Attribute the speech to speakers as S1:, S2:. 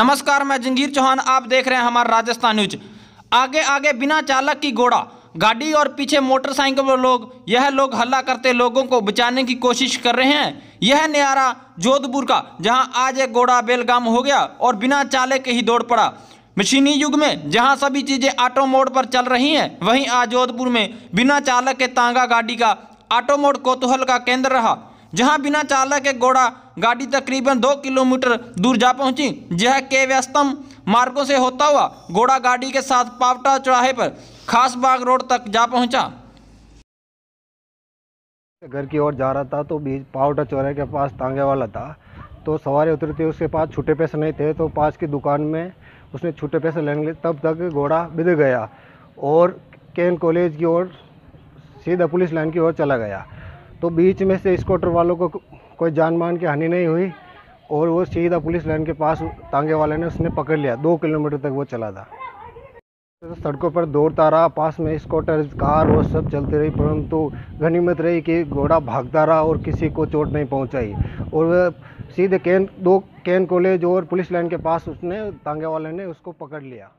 S1: नमस्कार, मैं जंगीर चौहान, आप देख रहे हैं हमारा राजस्थान न्यूज़। आगे आगे, बिना चालक की घोड़ा, गाड़ी और पीछे मोटरसाइकिल लोग, यह लोग हल्ला करते लोगों को बचाने की कोशिश कर रहे हैं। यह नयारा जोधपुर का, जहाँ आज एक घोड़ा बेलगाम हो गया और बिना चालक के ही दौड़ पड़ा। मशीनी युग में, जहाँ सभी चीज़ें ऑटो मोड पर चल रही हैं, वहीं आज जोधपुर में बिना चालक के तांगा गाड़ी का ऑटो मोड कोतूहल का केंद्र रहा, जहाँ बिना चालक के घोड़ा गाड़ी तकरीबन दो किलोमीटर दूर जा पहुँची। यह के व्यस्तम मार्गों से होता हुआ घोड़ा गाड़ी के साथ पावटा चौराहे पर खास बाग रोड तक जा पहुँचा।
S2: घर की ओर जा रहा था तो बीच पावटा चौराहे के पास तांगे वाला था। तो सवारी उतरी थी उसके पास छूटे पैसे नहीं थे तो पास की दुकान में उसने छूटे पैसे लेने लिए तब तक घोड़ा बिद गया और केन कॉलेज की ओर सीधा पुलिस लाइन की ओर चला गया। तो बीच में से स्कूटर वालों को कोई जान मान की हानि नहीं हुई और वो सीधा पुलिस लाइन के पास तांगे वाले ने उसने पकड़ लिया। दो किलोमीटर तक वो चला था। तो सड़कों पर दौड़ता रहा पास में स्कूटर, कार, वो सब चलती रही, परंतु गनीमत रही कि घोड़ा भागता रहा और किसी को चोट नहीं पहुंचाई। और वह सीधे कैन, दो कैन कॉलेज और पुलिस लाइन के पास उसने, तांगे वाले ने उसको पकड़ लिया।